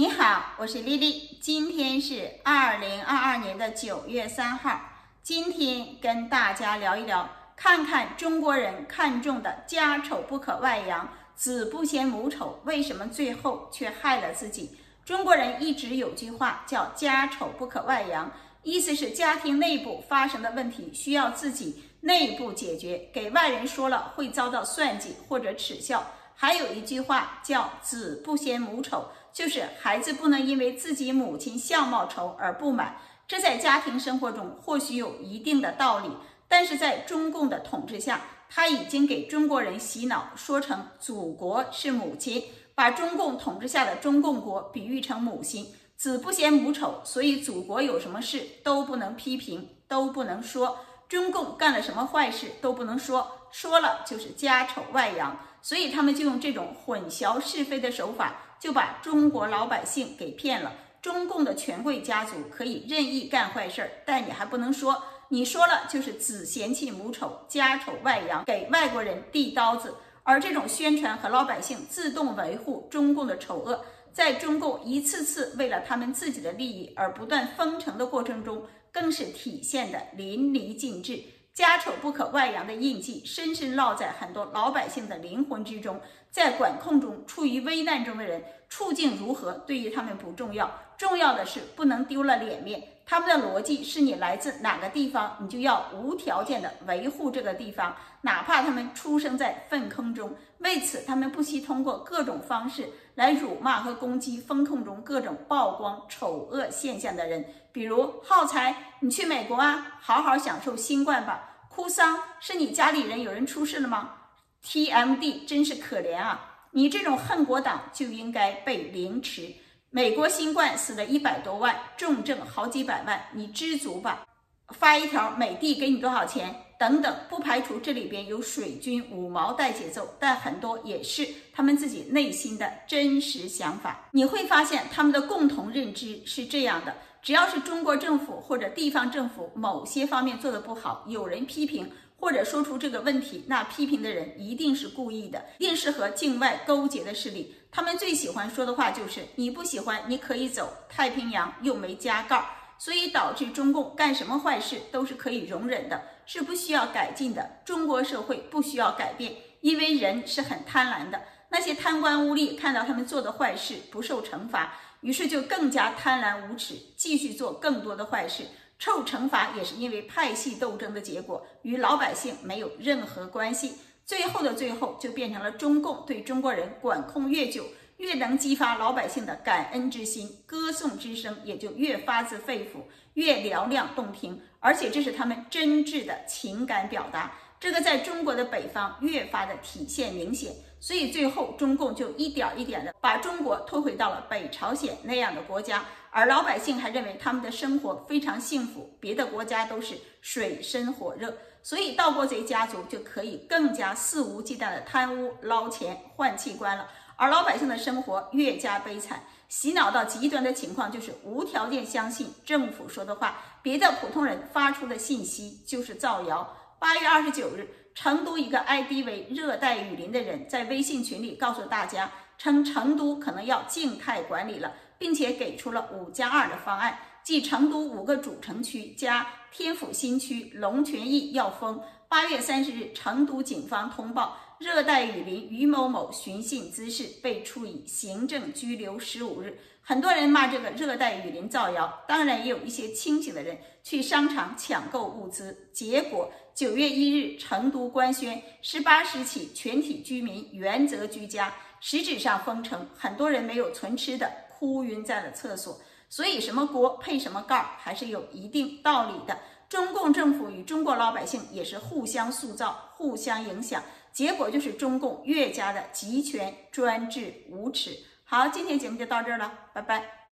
你好，我是丽丽。今天是二零二二年的九月三号。今天跟大家聊一聊，看看中国人看重的“家丑不可外扬，子不嫌母丑”，为什么最后却害了自己？中国人一直有句话叫“家丑不可外扬”，意思是家庭内部发生的问题需要自己内部解决，给外人说了会遭到算计或者耻笑。还有一句话叫“子不嫌母丑”，就是孩子不能因为自己母亲相貌丑而不满。这在家庭生活中或许有一定的道理，但是在中共的统治下，他已经给中国人洗脑，说成祖国是母亲，把中共统治下的中共国比喻成母亲。子不嫌母丑，所以祖国有什么事都不能批评，都不能说；中共干了什么坏事都不能说，说了就是家丑外扬。所以他们就用这种混淆是非的手法，就把中国老百姓给骗了。中共的权贵家族可以任意干坏事儿，但你还不能说，你说了就是子嫌弃母丑，家丑外扬，给外国人递刀子。而这种宣传和老百姓自动维护中共的丑恶，在中共一次次为了他们自己的利益而不断封城的过程中，更是体现的淋漓尽致。家丑不可外扬的印记深深烙在很多老百姓的灵魂之中。在管控中处于危难中的人，处境如何对于他们不重要，重要的是不能丢了脸面。他们的逻辑是你来自哪个地方，你就要无条件的维护这个地方，哪怕他们出生在粪坑中。为此，他们不惜通过各种方式来辱骂和攻击风控中各种曝光丑恶现象的人，比如耗材，你去美国啊，好好享受新冠吧。哭丧是你家里人有人出事了吗？TMD 真是可怜啊！你这种恨国党就应该被凌迟。美国新冠死了一百多万，重症好几百万，你知足吧？发一条美的给你多少钱？等等，不排除这里边有水军五毛带节奏，但很多也是他们自己内心的真实想法。你会发现他们的共同认知是这样的。只要是中国政府或者地方政府某些方面做得不好，有人批评或者说出这个问题，那批评的人一定是故意的，一定是和境外勾结的势力。他们最喜欢说的话就是“你不喜欢，你可以走”，太平洋又没加盖儿，所以导致中共干什么坏事都是可以容忍的，是不需要改进的。中国社会不需要改变，因为人是很贪婪的。那些贪官污吏看到他们做的坏事不受惩罚。于是就更加贪婪无耻，继续做更多的坏事。受惩罚也是因为派系斗争的结果，与老百姓没有任何关系。最后的最后，就变成了中共对中国人管控越久，越能激发老百姓的感恩之心，歌颂之声也就越发自肺腑，越嘹亮动听。而且这是他们真挚的情感表达。这个在中国的北方越发的体现明显，所以最后中共就一点一点的把中国拖回到了北朝鲜那样的国家，而老百姓还认为他们的生活非常幸福，别的国家都是水深火热，所以盗国贼家族就可以更加肆无忌惮的贪污捞钱换器官了，而老百姓的生活越加悲惨，洗脑到极端的情况就是无条件相信政府说的话，别的普通人发出的信息就是造谣。八月二十九日，成都一个 ID 为“热带雨林”的人在微信群里告诉大家，称成都可能要静态管理了，并且给出了五加二的方案，即成都五个主城区加天府新区、龙泉驿要封。八月三十日，成都警方通报，热带雨林于某某寻衅滋事，被处以行政拘留十五日。很多人骂这个热带雨林造谣，当然也有一些清醒的人去商场抢购物资。结果九月一日，成都官宣十八时起全体居民原则居家，实质上封城。很多人没有存吃的，哭晕在了厕所。所以什么锅配什么盖，还是有一定道理的。中共政府与中国老百姓也是互相塑造、互相影响，结果就是中共越加的集权、专制、无耻。好，今天节目就到这儿了，拜拜。